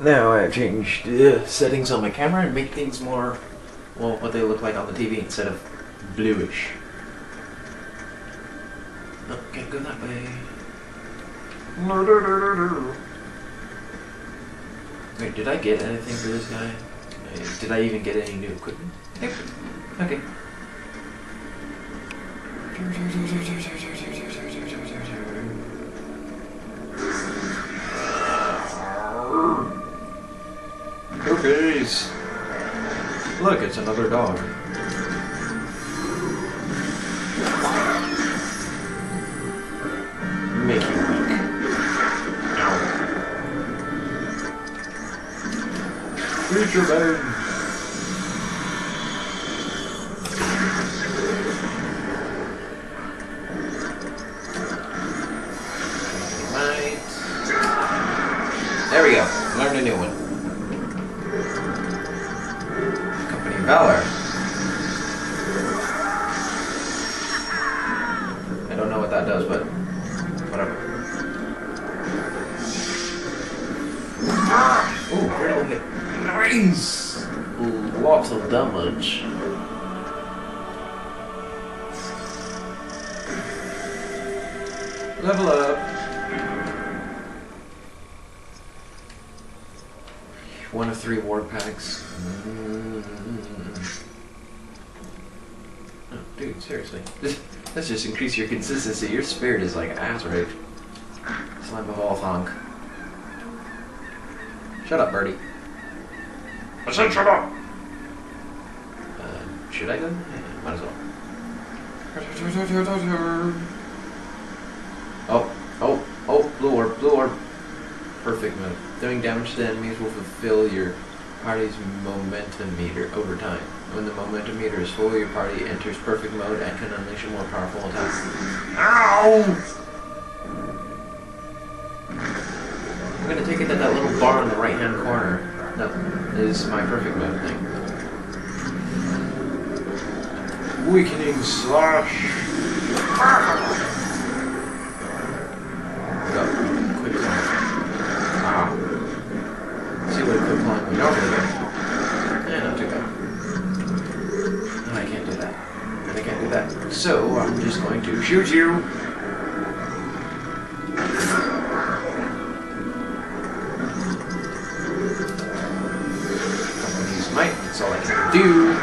Now I've changed uh, settings on my camera and make things more, well, what they look like on the TV instead of bluish. No, can't go that way. Wait, did I get anything for this guy? Did I even get any new equipment? Nope. Okay. Look, it's another dog. Make you weak. Ow. Future bone. Right. Valor. I don't know what that does, but whatever. Ah. Ooh, critical hit. Nice! Lots of damage. Level up. One of three Warg packs. Oh, dude, seriously. This, let's just increase your consistency. Your spirit is like ass rape. Slime of all thonk. Shut up, Birdie. I said shut up. Uh, should I go? Yeah, might as well. Oh, oh, oh, blue orb, blue orb. Perfect move. Doing damage to enemies will fulfill your party's momentum meter over time. When the momentum meter is full, your party enters perfect mode and can unleash a more powerful attack. Ow! I'm gonna take it that that little bar in the right hand corner that is my perfect mode thing. Weakening slash. Go. Quick climb. Ah. See what a quick climb would normally do. Yeah, not too bad. No, I can't do that. And I can't do that. So, I'm just you. Use might. That's all I can do.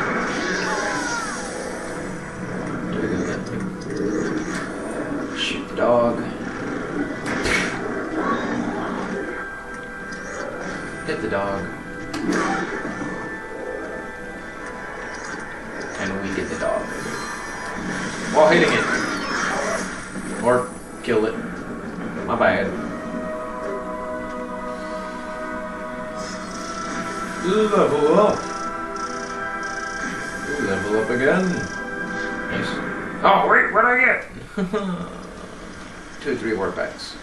Shoot the dog. Hit the dog. And we get the dog. While hitting it. Or kill it. My bad. Level up. Level up again. Nice. Oh, wait, what'd I get? Two, three Warg packs.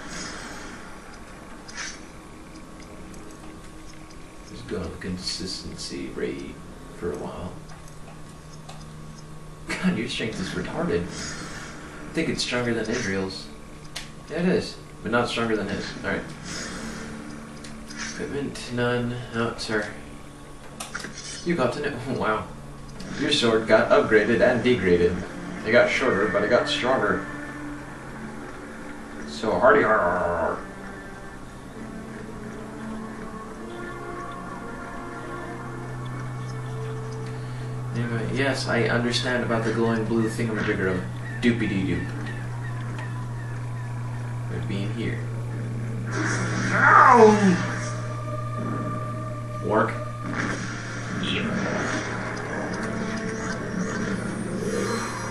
Just go on consistency raid for a while. God, your strength is retarded. I think it's stronger than Israel's. It is, but not stronger than his. Alright. Equipment, none. Oh, sir. You got to know. Wow. Your sword got upgraded and degraded. It got shorter, but it got stronger. So hardy. Anyway, yes, I understand about the glowing blue thingamajigger of doopy dee doop. Would be in here. Ow! Work.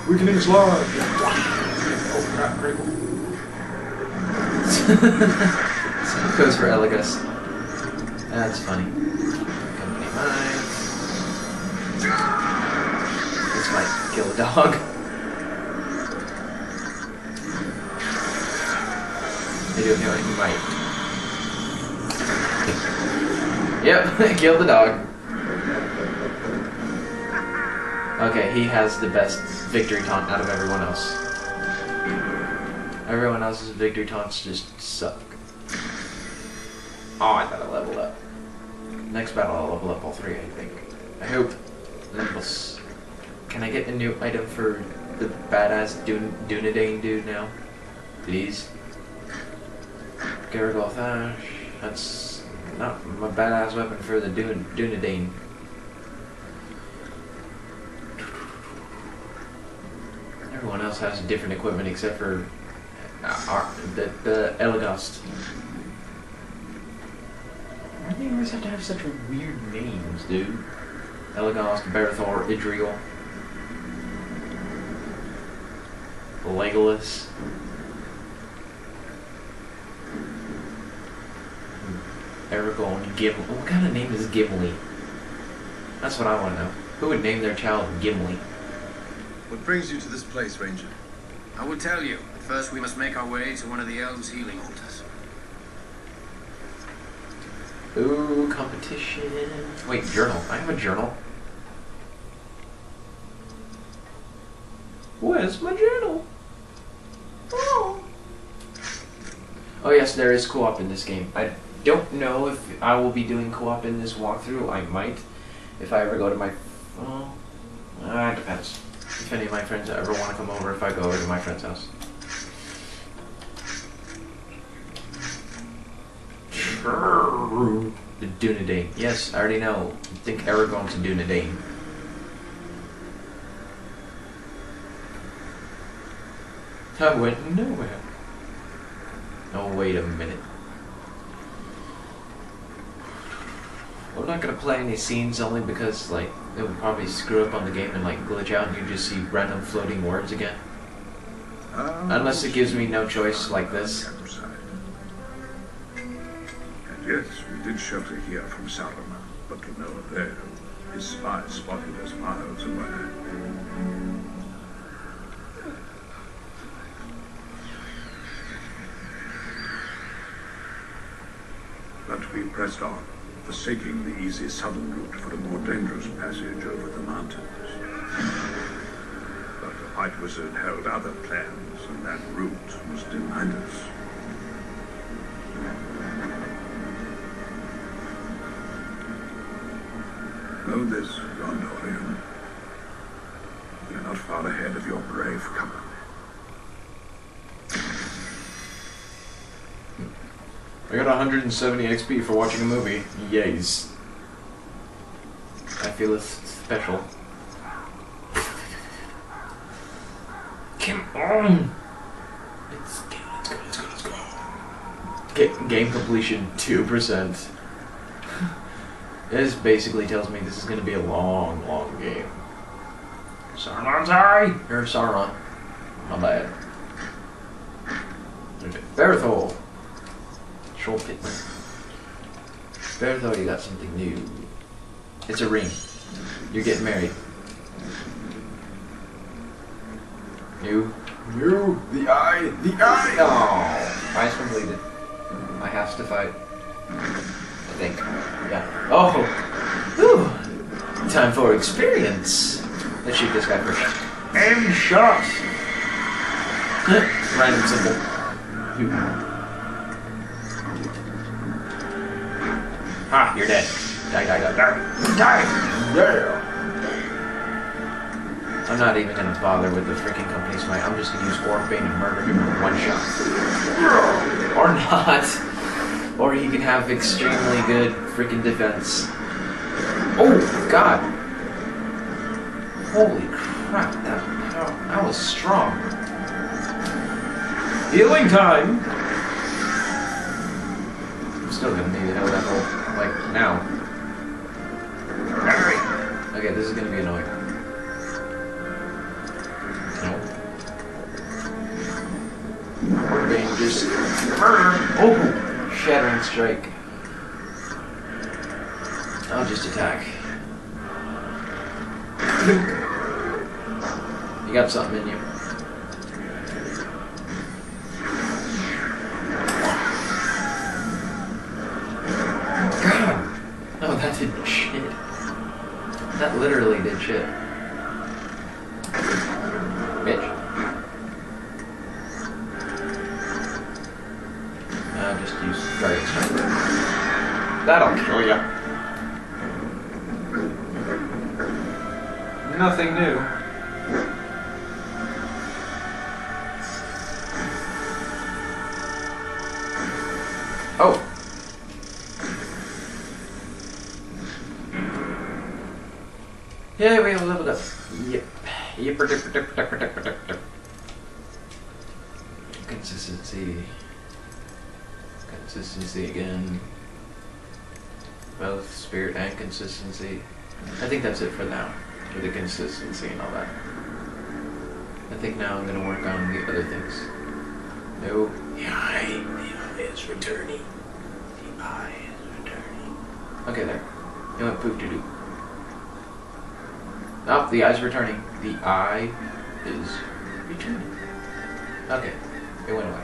Weakening slash. Oh, crap, critical. Same goes for Elegus. That's funny. Company mines. This might kill a dog. Might. Yep, killed the dog. Okay, he has the best victory taunt out of everyone else. Everyone else's victory taunts just suck. Oh, I thought I leveled up. next battle I'll level up all three, I think. I hope. Then Can I get a new item for the badass Dun- Dunedain dude now? Please? Gargoth Ash. That's not my badass weapon for the Dun- Dunedain. Everyone else has different equipment except for uh, our, the, the. Why do they always have to have such weird names, dude? Elegost, Berethor, Idrial, Legolas. Aragorn, Gimli. What kind of name is Gimli? That's what I want to know. Who would name their child Gimli? What brings you to this place, Ranger? I will tell you. But first, we must make our way to one of the elves' healing altars. Ooh, competition. Wait, journal. I have a journal. Where's my journal? Oh. Oh yes, there is co-op in this game. I don't know if I will be doing co-op in this walkthrough. I might, if I ever go to my. Well, uh, it depends. If any of my friends ever want to come over, if I go over to my friend's house. The Dunedain. Yes, I already know. I think Aragorn's a Dunedain. I went nowhere. Oh, wait a minute. Not gonna play any scenes only because, like, it would probably screw up on the game and, like, glitch out and you just see random floating words again. Um, Unless it gives me no choice like this. And yes, we did shelter here from Saruman, but to no avail. His spies spotted us miles away. But we pressed on, forsaking the easy southern route for a more dangerous passage over the mountains. But the White Wizard held other plans, and that route was denied us. Know this, Gondorian. Are not far ahead of your brave company. I got 170 XP for watching a movie. Yays. I feel it's special. Come on! Let's go, let's go, let's go, let's go. Ga- game completion 2%. This basically tells me this is going to be a long, long game. Sauron's eye! Or Sauron. My bad. Okay. Troll Pitman. Berthol, you got something new. It's a ring. You're getting married. New. You, the eye, the eye. Oh, eyes completed. I have to fight. I think. Yeah. Oh! Whew. Time for experience. Let's shoot this guy first. And shot. Random symbol. Ha, you're dead. Die, die, die, die. Die! Yeah. I'm not even gonna bother with the freaking company smite. I'm just gonna use Orbane and murder him in one shot. Or not. Or he can have extremely good freaking defense. Oh, God. Holy crap, that, that, that was strong. Healing time. I'm still gonna need to heal that whole, now. Okay, this is gonna be annoying. No. Just Oh! Shattering strike. I'll just attack. You got something in you. shit. Bitch. I'll just use Guardian That'll kill ya. Nothing new. Yeah, we have leveled up. Yep. Yep. dip, dip, dip, dip, dip, dip, dip. Consistency. Consistency again. Both spirit and consistency. I think that's it for now. For the consistency and all that. I think now I'm gonna work on the other things. No. The eye. The eye is returning. The eye is returning. Okay, there. You went poop to do. Oh, the eye's returning. The eye is returning. Okay, it went away.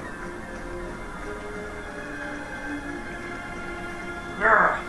Grr.